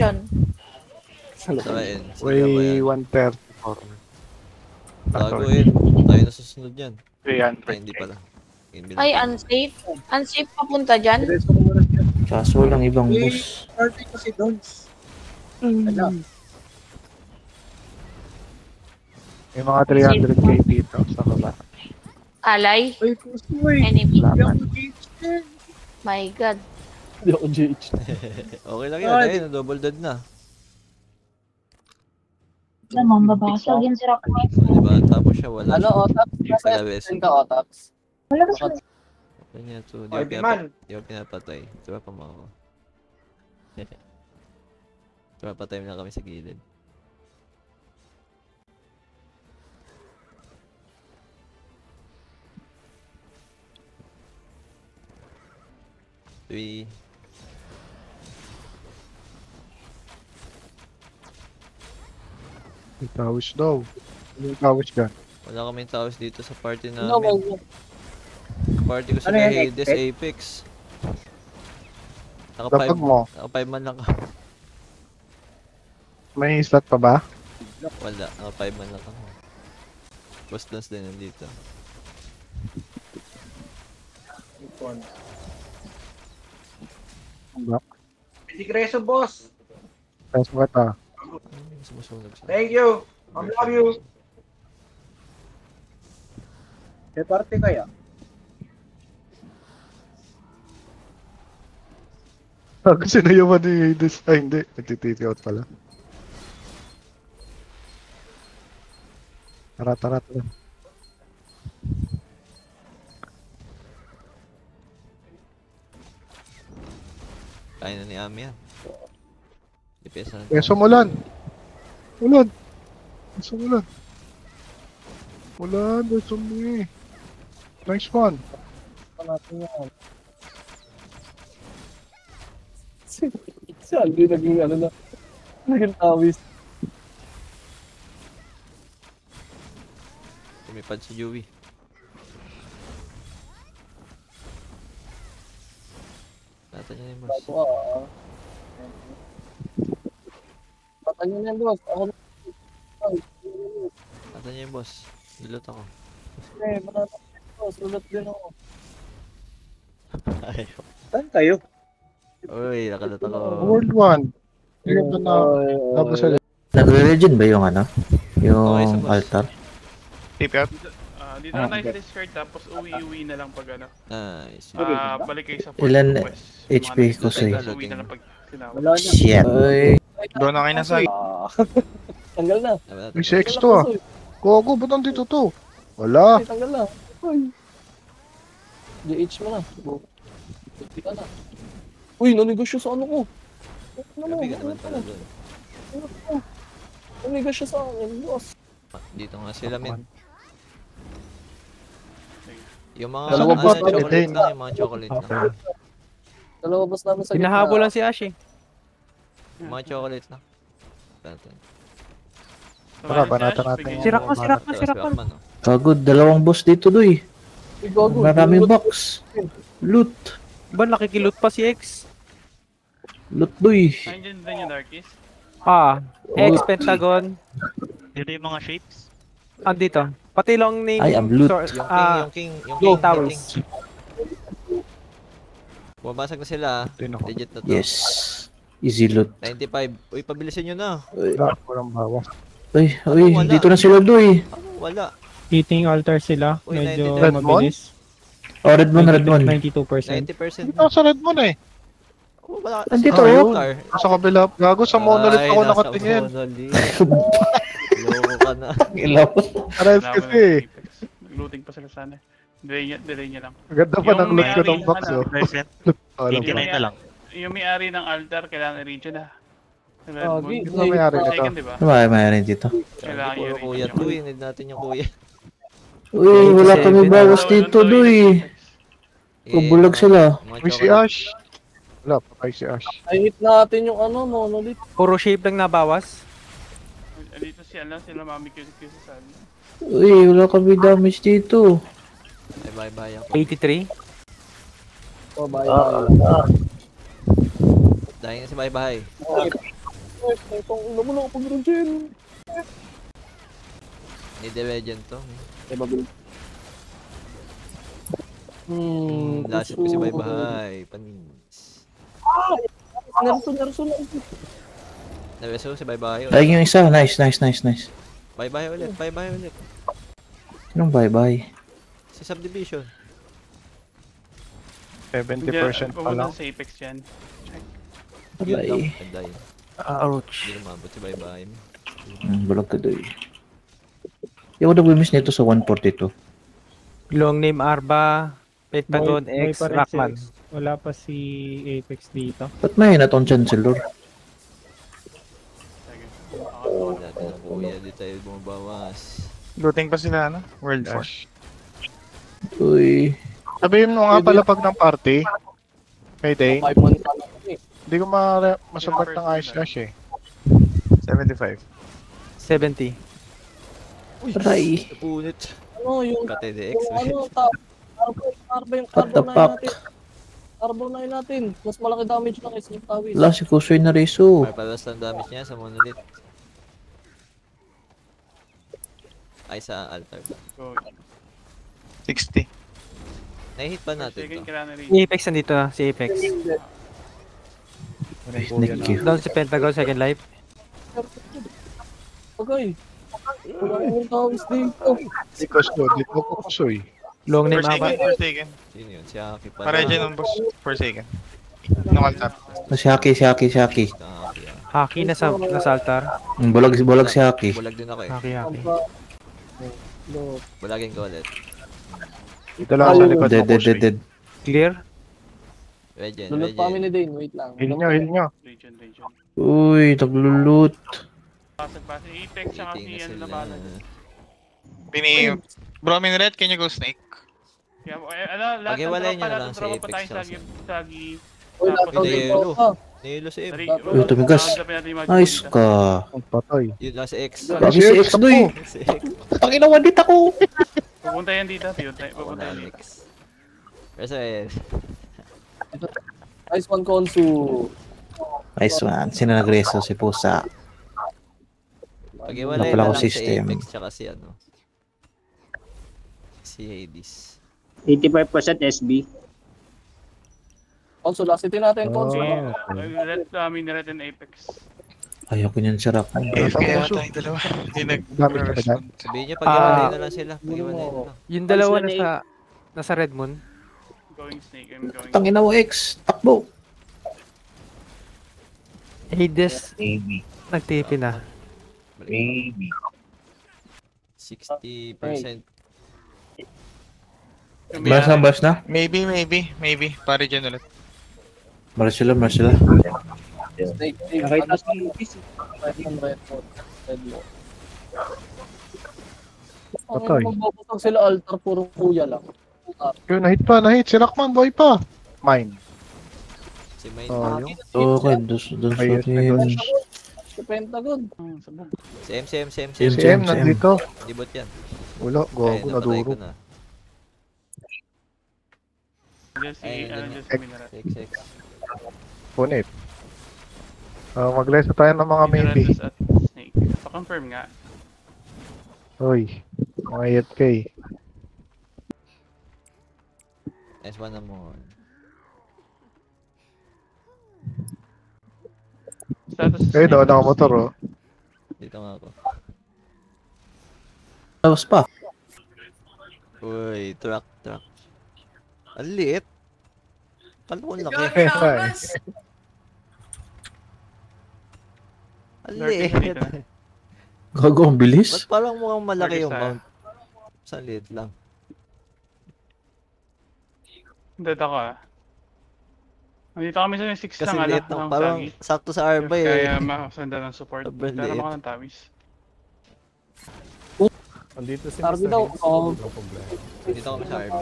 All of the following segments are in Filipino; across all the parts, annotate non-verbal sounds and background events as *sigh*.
location? Sa end. Sa Way yan. 134. Bago yun. Tayo na susunod yan. 300. Ay, hindi pala. Ay, unsafe. Unsafe papunta dyan? Kaso walang ibang boss. party kasi doon. Ano? May mga 300k dito sa baba. Alay? Ay, mo eh. Enemy? My God. Hindi ako GH. *laughs* Okay lang yan. Ay. Ayun, double dead na. Naman, babasag yan si Rockman. Diba? Tapos siya wala. Ano, Otaps? Nasa Palabes. SN ka, Otaps? Wala kasi. Yan yan. So, di Ay, ko di pinapa- di ko *laughs* pinapatay. Diba pa mo ako? Diba patay mo na kami sa gilid. Three. May tawis daw. May tawis ka. Wala kaming tawis dito sa party Ano, namin. Party ko sa Ano Hades Apex? Apex. Naka Dapat 5 mo. naka 5 man lang ka. May slot pa ba? Wala, naka 5 man lang ako. Boss dance din nandito. Ang ba? Digreso, boss. Peso ka ta. Sumusunog siya. Thank you. I love you. May party kaya? Kasi na yaman ni Hades. Ay, hindi. Nagtititi out pala. Tara, tara, tara. Kaya na ni Ami yan. Dipesa na Peso mo lan. Ulan. Lan. Ulan, peso mo eh. Nice one. natin yan. Si Aldi naging ano na, naging tawis. Lumipad si Yui. Nata niya yung boss. Bago ah. Patay na boss. Ako na. Ay, Nata niya yung boss. Nilot ako. eh, matata. Boss, ulat din ako. *laughs* Ayaw. Saan kayo? Uy, nakalat ako. World 1. Ito na. Tapos sa Nagre-regen ba yung ano? Yung altar? tip out. Dito na tayo sa discard tapos uwi-uwi na lang pag ano. Nice. Ah, balik kayo sa Ilan. HP ko sa'yo? Uwi na lang pag. Shit. Ay, Doon na kayo na. Ah. Tanggal na. May 6 to ah. Gogo, ba't nandito to? Wala. Ay, tanggal na. Ay. GH mo na. Hindi ka na. Uy, nanegosyo sa ano ko. Ano mo? Ano doon. Nanegosyo sa akin, boss. Dito nga sila, min. Yung mga Dalawa ano, ba? chocolate Pwede. lang, yung mga chocolate lang. Dalawa boss namin sa Hinahabol lang si Ashi. Yung mga chocolate lang. Tantan. Tara, banatan natin. Si Rakman, si Rakman, si Tapos Rakman. Rockman, oh. kagod. Dalawang boss dito, doy. Maraming box. Loot. Ba, nakikilot pa si X? Loot, doy. Nandiyan din yung Darkies. Ah, X, Pentagon. Dito yung mga shapes. Andito. Pati long name. I am loot. source- Yung king, Ah, yung king, yung king, yung towers. Bumabasag na sila. ah. Ako. Legit na to. Yes. Easy loot. 95. Uy, pabilisin nyo na. Wala, walang. Ay, ay, wala. dito na sila, doy. Ano, wala. Hitting altar sila. Uy, Medyo 99. Red mabilis. Oh, red one, red one. 92%. 90% Dito ako sa red mo na eh. Oh, wala. Andito, Sa oh. altar. Sa kabila. Gago, sa monolith Ay, ako nasa nakatingin. monolith. Loko ka na. Ilaw. Ares kasi. Looting pa sila sana. Delay niya, delay niya lang. Ang Ganda pa ng loot ko ng box ano, oh. Present. Alam ko. 89 na lang. Yung may-ari ng altar, kailangan i-region na. Ah, Moon. di- Ito may ari na to. Second, di ba? May mayroon dito. Kailangan i-region kuya yung- to. eh. Need natin yung kuya. Uy, wala kami bawas So, dito, yung doy. Eh, sila. May si. Ash. Wala, patay si Ash. Ay, hit natin yung ano, monolith. Puro shape lang nabawas. Dito si ano, sila Mami QQ sa saan. Uy, wala kami damage dito. Bye-bye ako. 83. Oh, bye, bye. Dahil na si bye-bye. Itong ulo mo na pag regen. Need a legend to. Eh, babil. Hmm, Last ko si Bye Bye. Panins. Nerso, nerso, nerso. Nabeso si Bye Bye. Lagi yung isa. Nice, nice, nice, nice. Bye Bye ulit. Bye Bye ulit. Anong bye-bye? Si Subdivision. 70% pa Pumunta sa Apex yan. Yun lang. Bye. Anday. Ouch. Hindi lumabot si Bye Bye. Hmm, ka doy. Yung nag-miss nito sa 142. Long name Arba, Pentagon X, Rockman. Wala pa si Apex dito. Ba't may natong Chancellor? Dati na kuya. Di tayo bumabawas. Looting pa sila, ano? World Ash. Uy. Sabihin mo nga pala pag ng party. Payday. Five lang. Hindi ko ma masupport ng Ice Dash eh. 75. 70. Aray. Napunit. Ano yung, Kate de X. yung ano, the Arbo na fuck? natin. Na. Mas malaki damage lang is yung tawis. Wala si Kusoy na reso. May palas ng damage niya sa monolith. Ay sa altar ba? Go. 60. Nahihit pa natin to. Si. Apex nandito na, si Apex. Thank you. Down si Pentagon, second life. Okay. Yung tawis dito. Di ko so, di ko ko kusoy. Long name Arba. Sino yun? Si Aki pala. Para dyan ang boss. Forsaken. Nung altar. Si Haki, si Haki, si Haki. Aki ah. Haki na sa, nasa altar. Hmm, Bulag, bulag si Haki. Bulag din ako eh. Haki, Haki. Bulagin ko ulit. Dito lang sa likod Dead, dead, dead, dead. Clear? Legend, Lulot pa kami ni. Dane. Wait lang. Heal nyo, heal nyo. Region, region. Uy, naglulot. Pasag pa si Apex saka si Meeting ano na na bala. sila. Bini... Bromin Red, can you go snake? Kaya eh, ano, lahat ng tropa, nyo na lahat lang ng si tropa Apex pa tayo sa si- sa gi- Uy, dito. yelo. Ah, Nihilo si. Dari- Uy, tumigas. Natin Nice dito. ka. Patay. Yun lang si X. Lagi si X doy. Si X. Pakinawa dit ako. Pupunta yan dito, pupunta, yan dito. Pero eh, Nice one, Konsu. Nice one. Sino nagreso? Si Pusa. paghiwalay Napala na lang si system. Apex tsaka si ano. Si Hades. 85% SB. Konsu, last city natin, Konsu. Uh, let kami ni Red and Apex. Ayoko niyan sarap. Kaya tayong dalawa. Hindi nag... Damage ka ba dyan? Sabihin niya paghiwalay Ah. na lang sila. Paghiwalay na lang. Yung dalawa nasa, nasa Red Moon. Going snake, I'm going. Tangina mo X. Takbo. Hades, Maybe. nagtipi na. Maybe. 60%. Balas na, balas na. Maybe, maybe, maybe. Pare dyan ulit. Balas sila, balas sila. Snake, snake. Nakita sa. Ang Patay. magbabasag sila altar, puro kuya lang. Yun, nahit pa, nahit. Si Rockman, boy pa. Mine. Si Main. Oh, yun. Okay, dun sa Ayun, team. Si Pentagon. Si M, si M, si M, si M. Si M, nandito. Di bot yan. Wala, gago, naduro. Diyan si, ano, na. si X. Punit. Uh, mag-lesa tayo ng mga maybe. Pa-confirm nga. Uy, mga 8K. Nice one naman. Status Eh, daw nakamotor oh. Dito nga ako. Tapos pa. Uy, truck, truck. Ang liit. Kala ko ang laki. Eh. Ang liit. na. Gago, ang Ba't bilis. parang mukhang malaki yung mount? Sa liit lang. Dito ako ah. Nandito kami sa 6 Kasi lang, ano, lang. ng Parang Sagi. sakto sa Arba eh. Kaya makasanda ng support. Sobrang Pero liit. mga ng tawis. Andito si Arby daw. Vince. Oh, No problema. Dito kami sa Arba.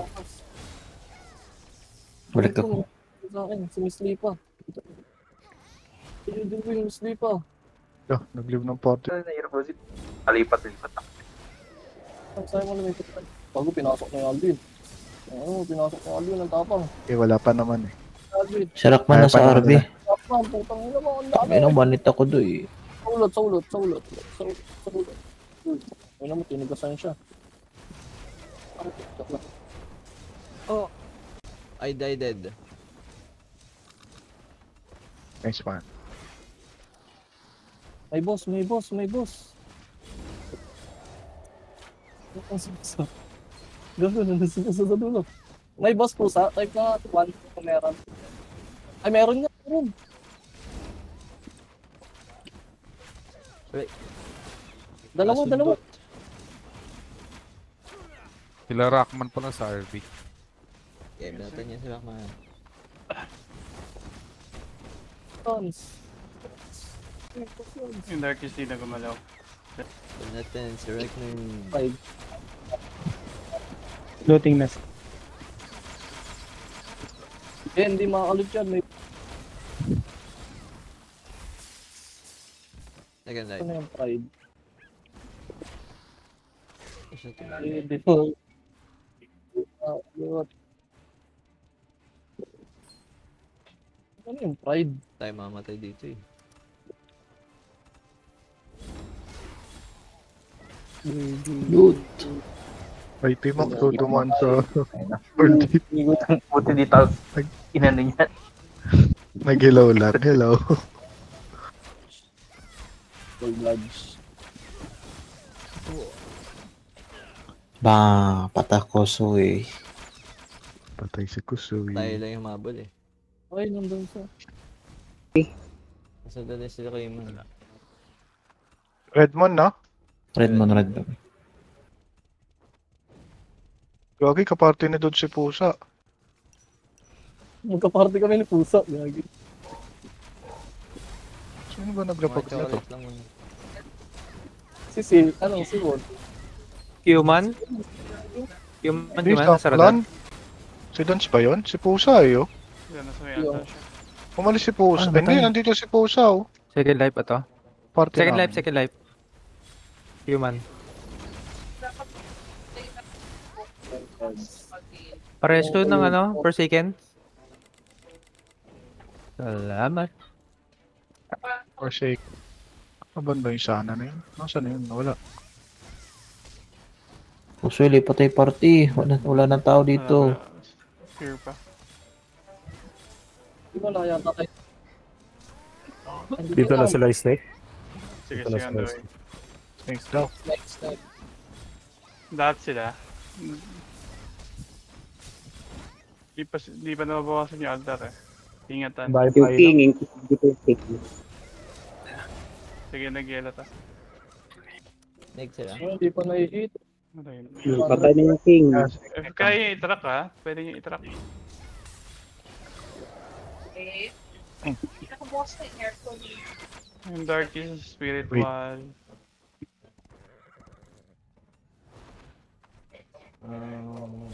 Balik ako. Sa akin, si Miss Lipa. Hindi din ko yung Miss Lipa. Yo, nag-leave ng porte. Alipat-lipat. Ang sayo mo na may. Bago pinasok ni Alvin. Oo, pinasok ni Alvin ang tapang. Eh, wala pa naman eh. Kaya nasa pa naman RB. nila. Man, putang ina mo, ang dami. May nang manit ako doy. Sa ulot, sa ulot, sa ulot. Sa ulot, sa ulot. Uy, Ayun naman, tinugasan siya. Lang. I die dead. Nice man. May boss, may boss, may boss. Ang sisa. Sa *laughs* dulo. May boss pusa, type na 1 kung meron. Ay, meron nga, meron. Wait. Dalawa, Nasundo. dalawa. Sila Rockman pa lang sa RB. Game natin yan si Rockman. Tons. Yung Darkest di na gumalaw. Natin si Rockman. Five. Looting na. Eh, hindi makakalot yan. May Second ano yung pride. Eh, dito. Ah, yun. Ano yung pride? Tayo mamatay dito eh. Loot. May team up to duman sa world team. Buti dito. Inano niya. Nag-hello lang. Hello. Full bloods. Ba, patakoso eh. Patay si Kusui. Tayo lang yung mabol eh. Ay, nandun sa... Nasa doon na sila kayo man. Redmond na? Redmond, Redmond. Gagi, kaparte ni doon si Pusa. Magka-party kami ni Pusa. Gagi. Sino ba Mga naglapag na to? Si Sil, ano, si Won. Human? Human, Hindi, human, nasa radar. Si Dance ba yun? Si Pusa eh, oh. Yan, nasa may ata siya. Umalis si Pusa. Ah, Hindi, nandito si Pusa, oh. Second life ito. Party Second life, second life. Human. Parehas to ng ano, per second. Salamat. Or shake. Aban ba yung sana na yun? Nasaan na yun? Wala. Usually, patay party. Wala, wala nang tao dito. Fear pa. Na yata tayo? Dito na sila snake. Sige, sige, underway. Thanks daw. Next time. Lahat sila. Di pa, di pa nababawasan yung altar eh. Ingatan. Bye Yung bye. king, yung dito yung king. Sige, nag-yela ta. Neg sila. Hindi pa na-hit. Patay na. Patay na yung king. If kaya yung i-track ha, pwede nyo i-track. Yung Darkest, Spirit Wait. Wall. Um,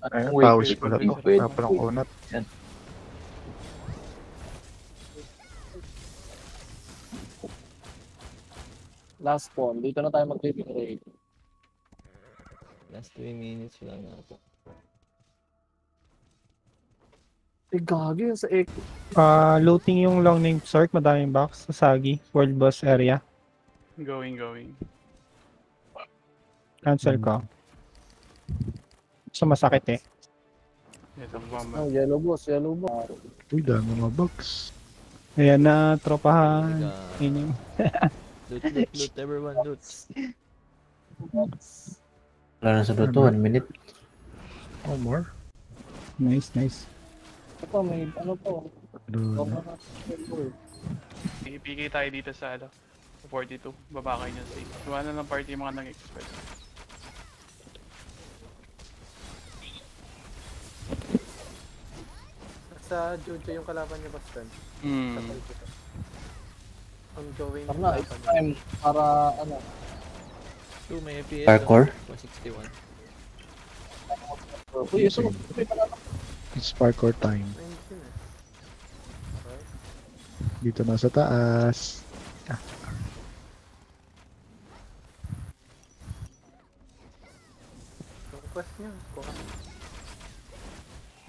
Ayun, Wait, pawis pala to. Wala palang kunat. Last spawn. Dito na tayo mag-living rate. last 3 minutes lang na ito. Eh, gagi. Sa ek. Ah, looting yung long name Sark, madaming box sa Sagi, World Boss area. Going, going. Cancel ko. So masakit eh. Ito, bomba. Oh, yellow boss. Yellow boss. Uy, dami mga bugs. Ayan na, tropahan. Yun yung loot, loot, loot, everyone loot. Wala na sa luto. One minute. Oh, more? nice, nice. Ito pa, may ano. Doon. Ipigay tayo dito sa ano. sa 42. Baba kayo nyo safe. Gawa na ng party yung mga nag-expect. Sa Jojo yung kalaban niya, Boston. Hmm. Ang Joey Tara na, it's time para ano. 2 may FPS. Parkour? 161. Uy, ito. It's parkour time. Dito na sa taas. Request niyo.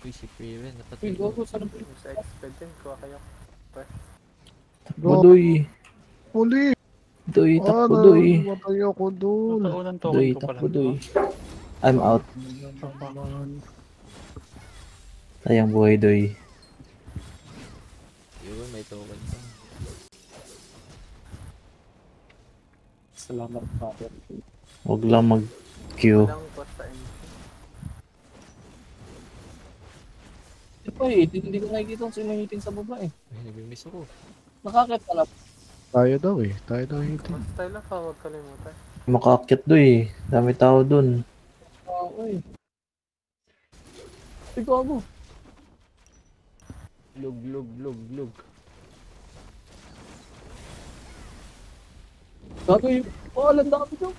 Uy, si Uy, napatay. saan ang Sa exped din, kuha kayo. Takbo, Doy. Uli! Doy, Ah, takbo, Doy. namatay ako token Doy, takbo, Doy. I'm out. Sayang buhay, Doy. Yun, may token pa. Salamat, Father. Huwag lang mag-queue. Walang pot sa MP. Di pa eh, hindi, ko nakikita kung sino hitting sa baba eh. Ay, nag-miss ako. Nakakit pala. Tayo daw eh. Tayo daw. Pot style lang, huwag kalimutan. Makaakyat, Doy. Dami tao dun. Oo eh. Ay, gago. Lug, lug, lug, lug. Gago yung... Oh, alam na kami dyan.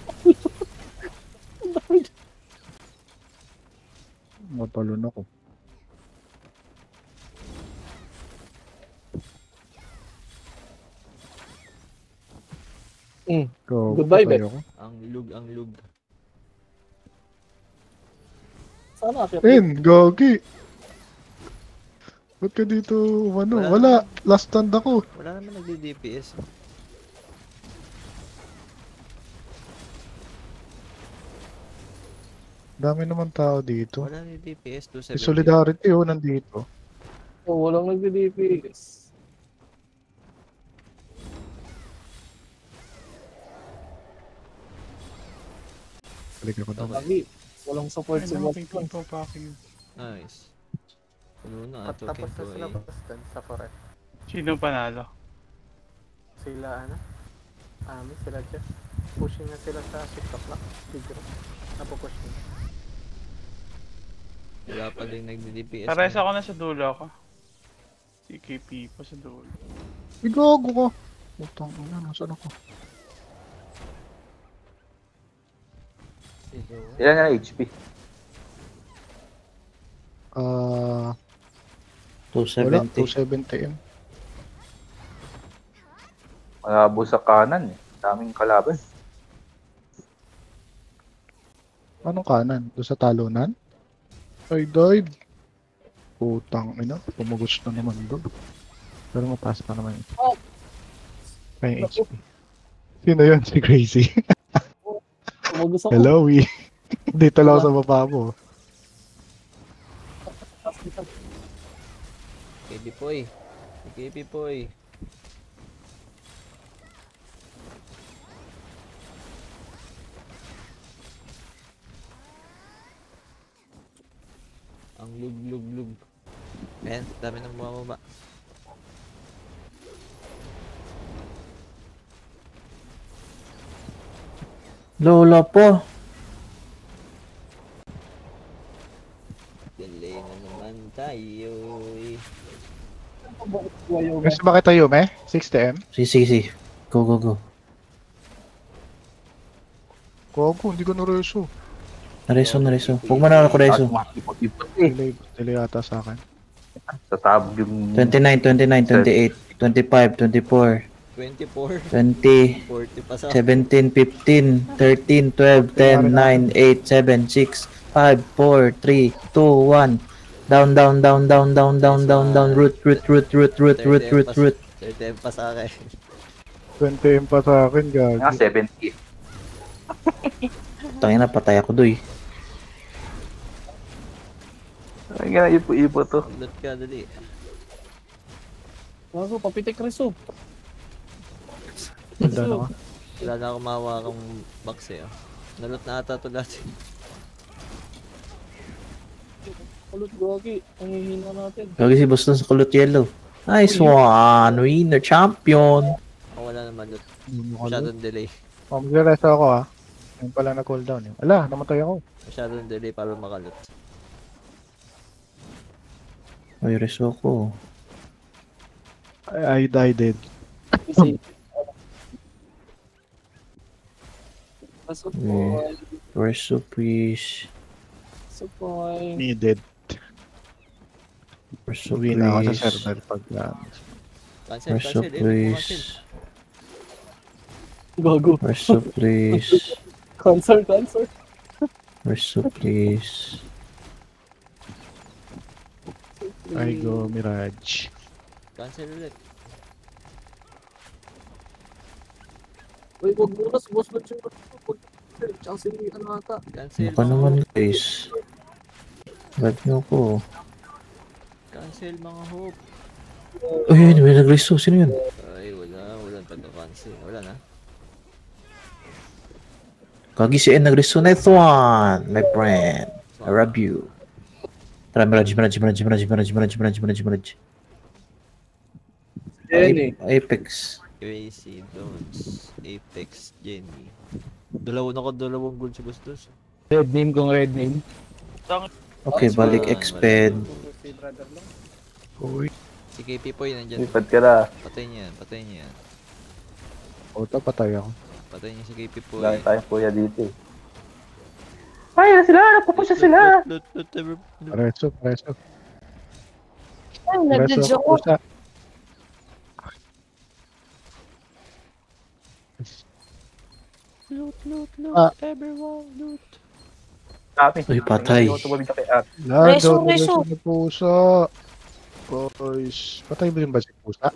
Ang dami dyan. Matalon ako. Mm. Go. Goodbye, patay Bet. ako. Ang lug, ang lug. Sana akit. In, gogi! Ba't ka dito, ano? Wala Wala. Last stand ako. Wala naman nagdi-DPS. Dami naman tao dito. Wala nagdi-DPS. Si 270. Solidarity oh, nandito. Oh, walang nagdi-DPS. Balik ako doon. Lagi. Walang support sa namaking Boston. po pa kayo. Nice. Puno na, At tapos na ko sila. Boston sa forest. Sino panalo? Sila ano? Ami, sila Jeff. Pushing na sila sa 6 o'clock. Bigro. Napupush na. Wala pa din nagdi-DPS. Pares ako na sa dulo ako. Si KP pa sa dulo. Igago ko. Putang ina, nasaan ako? Ilan na HP? Ah, wala. 270. 270 m. Malabo sa kanan eh. Daming kalaban. Anong kanan? Doon sa talunan? I died. Putang ina. Pumugos na naman doon. Pero mataas pa naman yun. Oh. May HP. Sino yun? *laughs* Si Crazy. Tumagos ako. Hello, we. *laughs* Dito lang sa baba mo. Poy. Si KB Poy. Ang lug, lug, lug. Ayan, dami nang bumababa. Lola po. Delay na naman tayo eh. Gusto ba kita Yume? 60M? Si, si, si. Go, go, go. Gogo, hindi ko na-reso. Nareso, nareso. Huwag mo na ako reso. Eh. Delay, delay ata sa akin. Sa tab yung... 29, 29, 28, 25, 24, 24, 20, 40 pa sa 17, 15, 13, 12, 10, 9, 8, 7, 6, 5, 4, 3, 2, 1. Down, down, down, down, down, down, down, down. Root, root, root, root, root, root, root, root. 30 pa sa akin. 20M pa sa akin, gagi. 70. *laughs* Tangina, patay ako doy. Ay, nga, ipo-ipo to. Loot ka, dali. Gago, papitik reso. Ganda na ka. Wala na akong mahawa kang box eh. oh. Nalot na ata to lahat. Kulot gogi. Ang hihina natin. Gagi si Boston sa kulot yellow. Nice one! Winner champion! Oh, wala naman loot. Masyadong delay. Oh, magre-resto ako ah. Yung pala na cooldown yun. Ala, namatay ako. Masyadong delay para makalot. Ay, reso ko. I, I died dead. Pasupol. Mm. Where's Suprees? Supol. Needed. Where's Uwi na ako sa server pag na. Cancel, Where's cancel. Suprees? Gago. Where's Suprees? *laughs* cancel, cancel. Where's Suprees? I go Mirage. Cancel ulit. Uy, huwag mo na, boss, boss, boss, boss yung Tsaka si ano ata. Cancel. Baka naman guys. Ba't nyo ko? Cancel mga hope. Uy, yun, may nag-resto. Sino yun? Ay, wala. Walang taga-cancel. Wala na. Kagi si N nag-resto. Nice one, my friend. I love you. Tara, Mirage, Mirage, Mirage, Mirage, Mirage, Mirage, Mirage, Mirage, Mirage. Jenny. Apex. Crazy Dons. Apex. Jenny. Dalawa na dalawang gold sa bastos. Red name kung red name. Okay, balik exped. Si brother lang. Uy, Si KP po yun nandyan. Lipad ka na. Patay niya yan. Patay niya yan. auto patay ako. Patay niya si KP po Wala eh. tayong kuya dito eh. Ay, na sila! Napupusa sila! Loot, loot, ever. Preso, preso. Ay, Preso nag-judge ako Loot, loot, loot, ah. everyone, loot. Dami. Uy, patay. Ano, reso, reso. Puso. Boys. Patay ba yung basic pusa?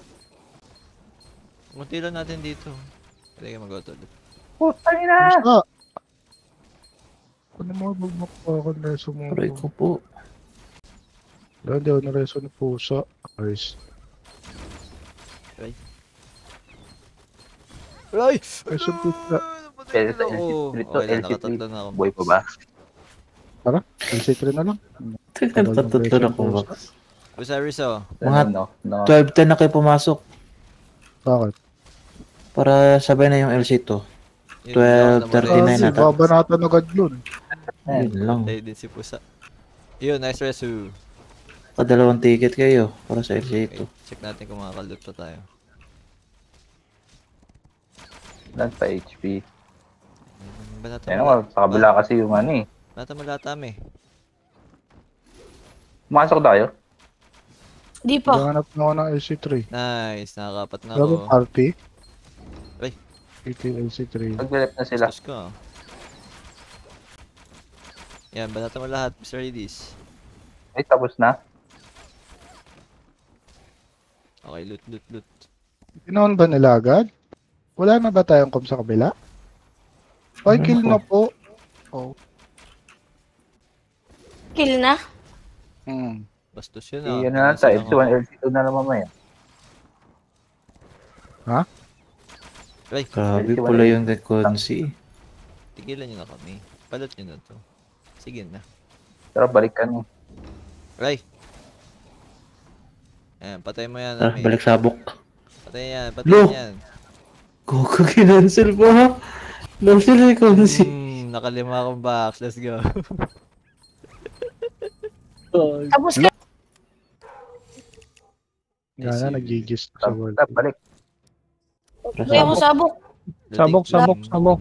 Munti natin dito. Pwede ka mag-auto ulit. Putay na! Pusa! Kung mo bugmok po ako ng reso mo. Aray ko po. Wala, hindi ako na-reso ng puso. Guys. Aray. Aray! Reso pusa. LC3 to, LC3. Boy pa ba? Tara, LC3 na lang. Nagtatutun ako, Max. Basta Rizzo. Mga ano, 12-10 na kayo pumasok. Bakit? Para sabay na yung LC2. 12.39 ah, na. Baba natin agad yun. Ayun lang. Dahil si Pusa. Yun, nice resu. Kadalawang ticket kayo para sa LC2. Check natin kung makakalut pa tayo. Nagpa-HP pa HP? Banata Yan naman, sa kabila kasi yung ano eh. Banata malatam eh. Pumasok tayo. Di pa. Naghanap na ako ng LC3. Nice, nakakapat na ako. party. Ay. 18 LC3. Nag-left na sila. Bastos ka. Yan, banata mo lahat, Mr. Ladies. Ay, tapos na. Okay, loot, loot, loot. Pinoon ba nila agad? Wala na ba tayong kom sa kabila? Ay, kill na po. Oh. Kill na. Hmm. Bastos yun ah. ano na tayo, lang LC1, ako. LC2 na lang mamaya. Ay, Grabe pala yung Reconsi. tigilan nyo na kami. Palot nyo na to. Sige na. Pero balikan mo. Ay! Ayan, patay mo yan. Ami. balik sabok. Patay yan, patay Lo! yan. Gogo, kinancel pa. Cancel Reconsi. Hmm, nakalima akong box. Let's go. Tapos ka. Gana, nag-gigis sa world. Tap, balik. Kaya mo sabok. Sabok, sabok, sabok.